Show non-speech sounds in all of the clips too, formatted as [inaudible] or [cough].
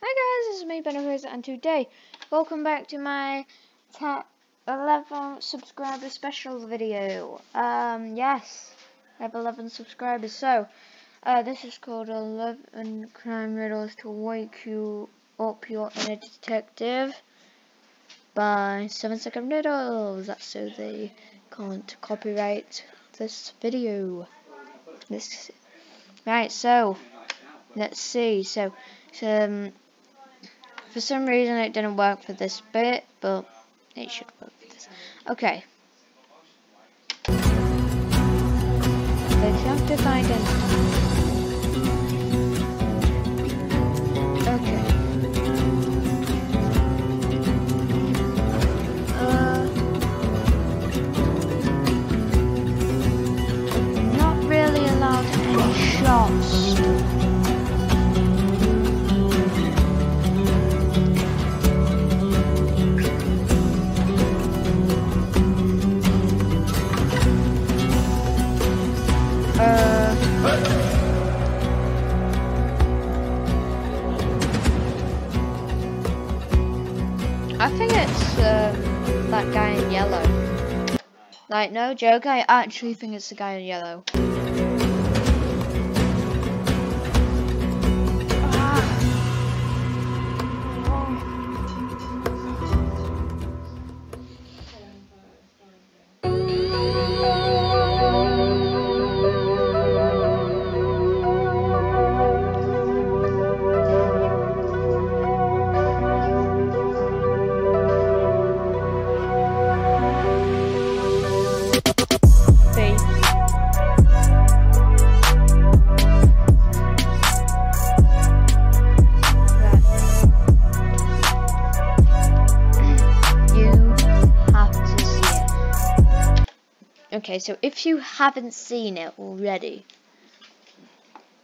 Hi guys, this is me, Benefiz, and today, welcome back to my 10, 11 subscriber special video. Um, yes, I have 11 subscribers, so, uh, this is called 11 Crime Riddles to Wake You Up Your Inner Detective by 7 Second Riddles. That's so they can't copyright this video. This, right, so, let's see, so, um, for some reason it didn't work for this bit, but it should work for this. Okay. I think it's um, that guy in yellow. Like, no joke, I actually think it's the guy in yellow. Okay, so if you haven't seen it already,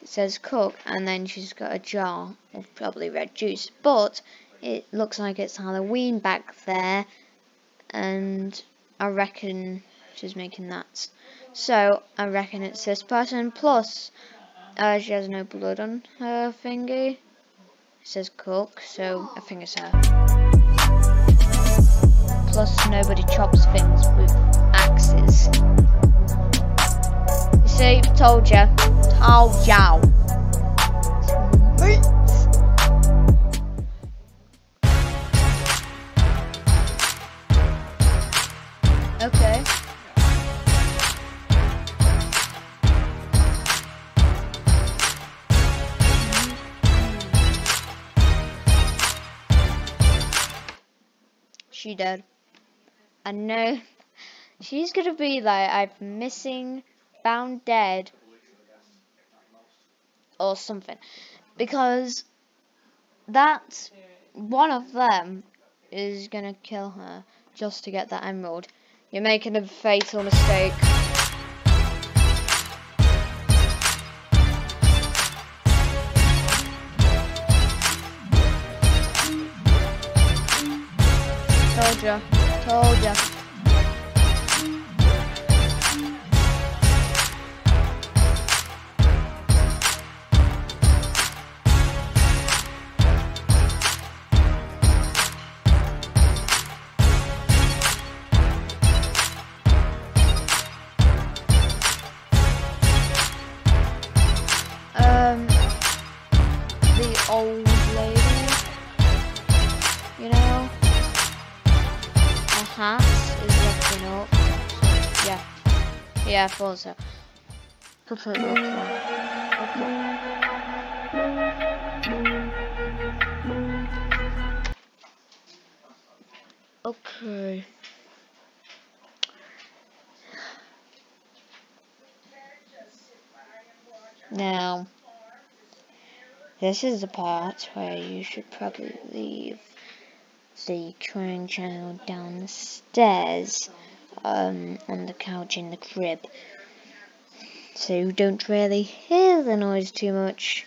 it says cook, and then she's got a jar of probably red juice, but it looks like it's Halloween back there, and I reckon she's making that. So I reckon it's this person. Plus, uh, she has no blood on her thingy. It says cook, so I think it's her. Plus, nobody chops things told ya, told ya. Okay. She dead. I know she's gonna be like I'm missing, found dead, or something, because that one of them is gonna kill her just to get that emerald. You're making a fatal mistake. Told ya. Told ya. Yeah, so. Okay. okay. Okay. Now, this is the part where you should probably leave the crying child downstairs um, on the couch in the crib. So you don't really hear the noise too much.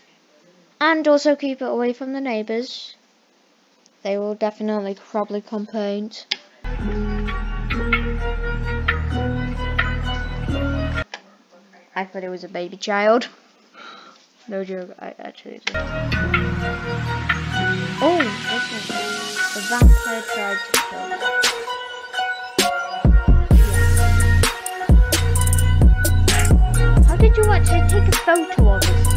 And also keep it away from the neighbours. They will definitely probably complain. I thought it was a baby child. [gasps] No joke, I actually do. Oh, this is vampire tried to kill. You actually take a photo of his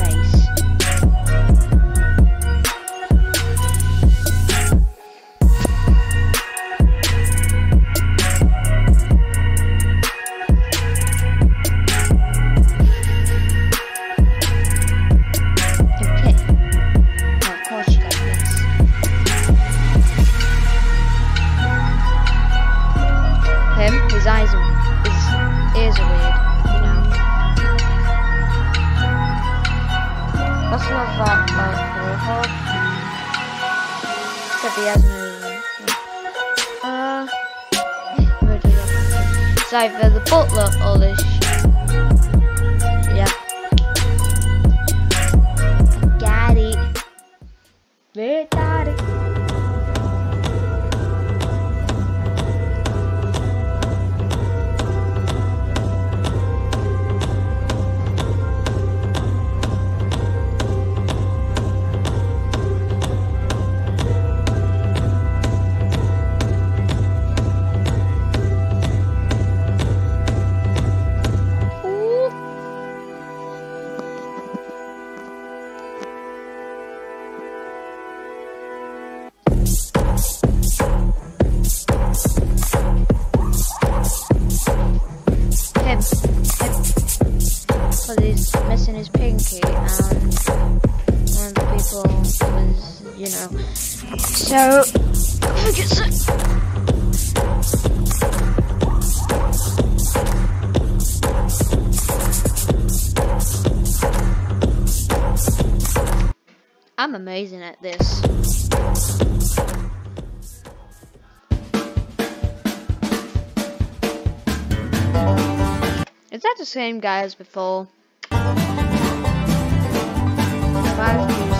Either the butler the sh- yeah. Got it. We you know. So, I'm amazing at this. Is that the same guy as before? Five Goose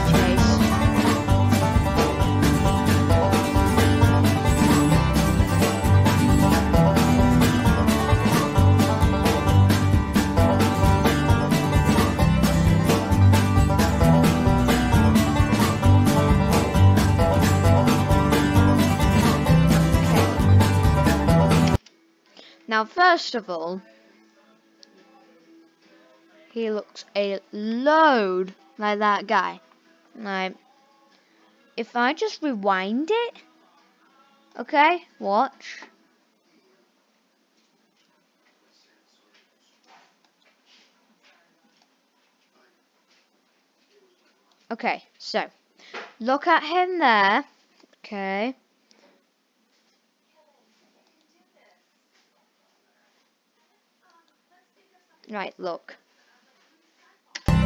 first of all, he looks a load like that guy. Like, if I just rewind it, okay, watch. Okay, so look at him there. Okay. Right, look. There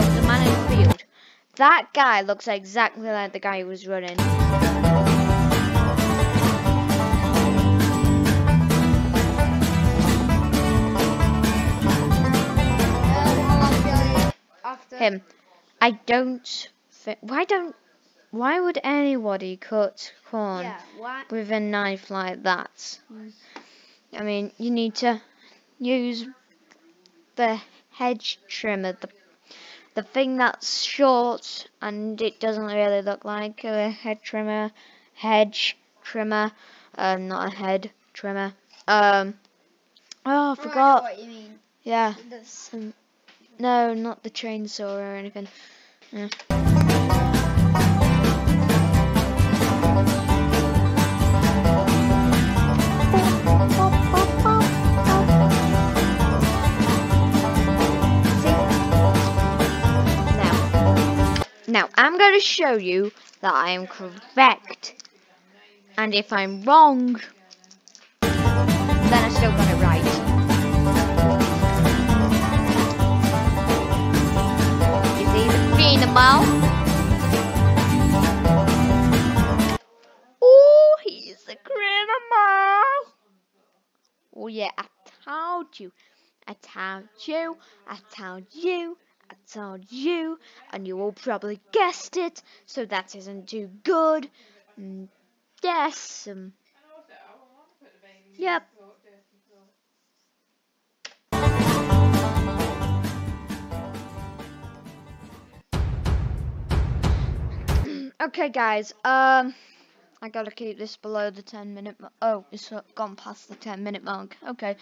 was a man in the field. That guy looks exactly like the guy who was running. After Him. I don't. Why don't? Why would anybody cut corn Yeah, with a knife like that? I mean, you need to use the hedge trimmer, the the thing that's short and it doesn't really look like a head trimmer, hedge trimmer, um, not a head trimmer. Um, oh, I forgot. what you mean. Yeah, This. no, not the chainsaw or anything. Yeah. Now, I'm going to show you that I am correct, and if I'm wrong, then I still got it right. Is he the criminal? Oh, he's the criminal. Oh yeah, I told you. I told you. I told you. I told you. And you all probably guessed it. So that isn't too good. Mm, yes. Um, Yep. [clears throat] okay, guys. Um, I gotta keep this below the 10 minute. Oh, it's gone past the 10 minute mark. Okay.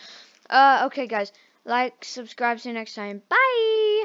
Uh, okay, guys. Like, subscribe. See you next time. Bye.